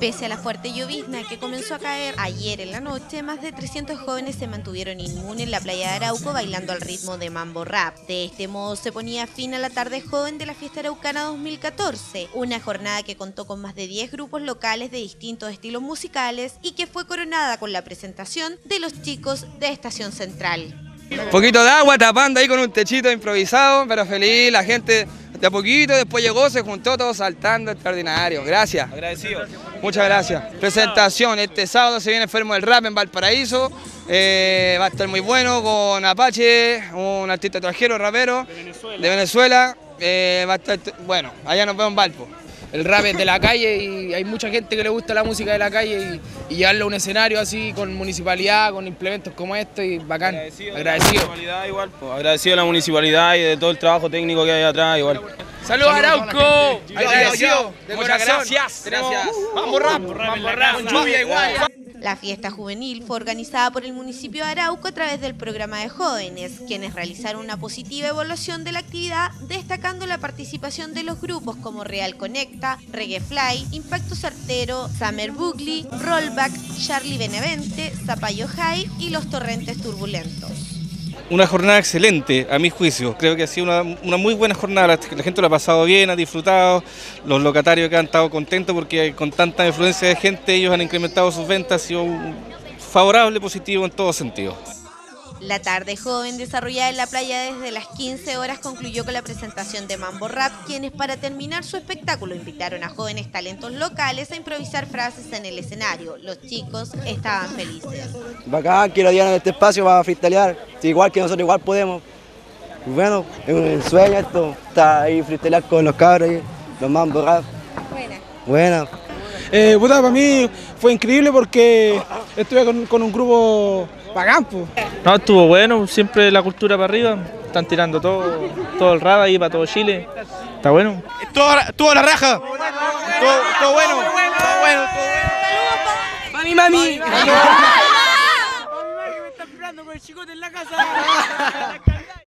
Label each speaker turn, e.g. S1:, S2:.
S1: Pese a la fuerte llovizna que comenzó a caer ayer en la noche, más de 300 jóvenes se mantuvieron inmunes en la playa de Arauco bailando al ritmo de mambo rap. De este modo se ponía fin a la tarde joven de la fiesta araucana 2014, una jornada que contó con más de 10 grupos locales de distintos estilos musicales y que fue coronada con la presentación de los chicos de Estación Central.
S2: Un poquito de agua tapando ahí con un techito improvisado, pero feliz, la gente de a poquito, después llegó, se juntó todo saltando, extraordinario. Gracias.
S3: Agradecido.
S2: Muchas gracias. Presentación, este sábado se viene Enfermo del Rap en Valparaíso, eh, va a estar muy bueno con Apache, un artista extranjero, rapero de Venezuela. Eh, va a estar, bueno, allá nos vemos en Valpo
S4: el rap es de la calle y hay mucha gente que le gusta la música de la calle y, llevarlo a un escenario así con municipalidad, con implementos como esto y bacán. Agradecido. Agradecido.
S3: igual, agradecido a la municipalidad y de todo el trabajo técnico que hay atrás igual.
S4: ¡Saludos Arauco!
S2: Agradecido. Muchas gracias.
S4: Gracias.
S2: Vamos rap. Vamos rap.
S4: Con lluvia igual.
S1: La fiesta juvenil fue organizada por el municipio de Arauco a través del programa de jóvenes, quienes realizaron una positiva evaluación de la actividad, destacando la participación de los grupos como Real Conecta, Reggae Fly, Impacto Certero, Summer Bugly, Rollback, Charlie Benevente, Zapallo High y Los Torrentes Turbulentos
S5: una jornada excelente, a mi juicio. Creo que ha sido una, muy buena jornada. La, gente lo ha pasado bien, ha disfrutado. Los locatarios que han estado contentos porque con tanta influencia de gente ellos han incrementado sus ventas. Ha sido favorable, positivo en todo sentido.
S1: La tarde joven desarrollada en la playa desde las 15 horas concluyó con la presentación de Mambo Rap, quienes para terminar su espectáculo invitaron a jóvenes talentos locales a improvisar frases en el escenario. Los chicos estaban felices.
S6: Bacán que lo dieron este espacio para freestylear, igual que nosotros igual podemos. Bueno, es un sueño esto, está ahí freestylear con los cabros, y los Mambo Rap. Buena. Buena.
S7: Eh, para mí fue increíble porque estuve con, con un grupo
S8: no, estuvo bueno, siempre la cultura para arriba. Están tirando todo, todo el rap ahí para todo Chile. Está bueno.
S7: Estuvo, la raja. Todo, bueno. Todo bueno,
S4: Mami, mami.
S7: Mami, mami me está esperando con el chicote en la casa.